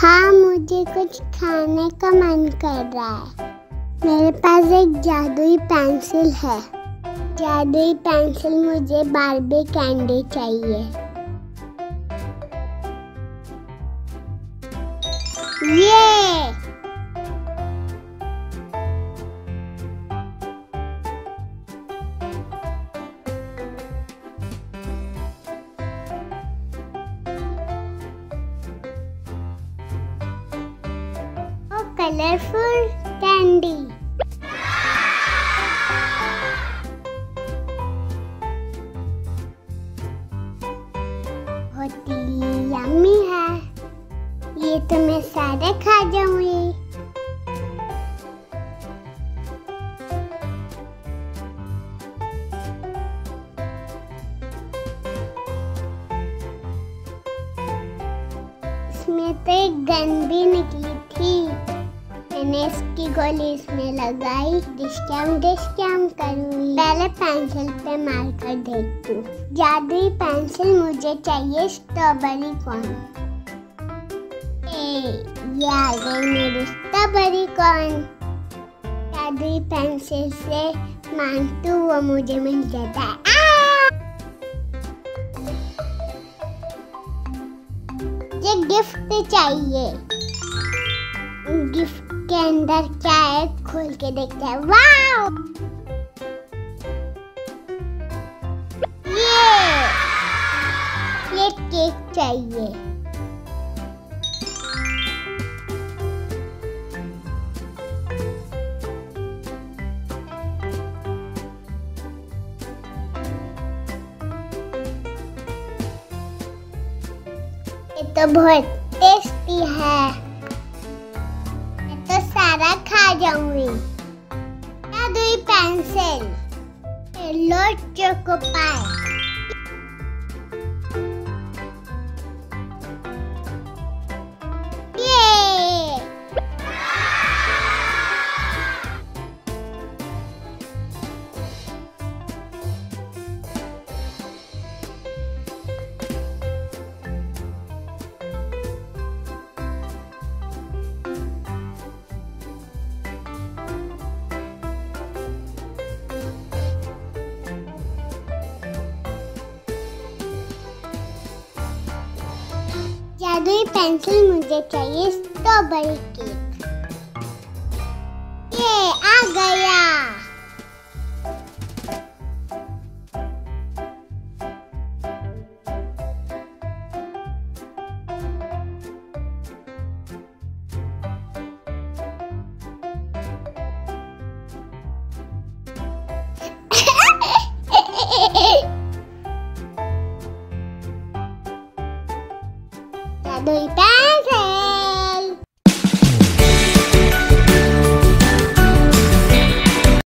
हाँ मुझे कुछ खाने का मन कर रहा है। मेरे पास एक जादुई पेंसिल है। जादुई पेंसिल मुझे बारबी कैंडी चाहिए। ये कलरफुल कैंडी बहुत ही यम्मी है। ये तो मैं सारे खा जाऊँगी। इसमें तो एक गन भी निकली थी। मैंने इसकी गोली इसमें लगाई, डिस्कैम डिस्कैम करूँगी। पहले पेंसिल पे मार कर देखती जादुई पेंसिल मुझे चाहिए स्ट्रॉबेरी कॉर्न ये आ गई मेरी स्ट्रॉबेरी कॉर्न जादुई पेंसिल से मांगती वो मुझे मिल जाता है। ये गिफ्ट चाहिए। गिफ्ट के अंदर क्या है, खोल के देखते हैं। वाओ! ये ये केक चाहिए। तो बहुत टेस्टी है। सारा खा जाऊँगी जादुई पेंसिल? येलो चोको पाई जादुई पेंसिल मुझे चाहिए स्ट्रॉबेरी केक ये आ गया जादुई पेन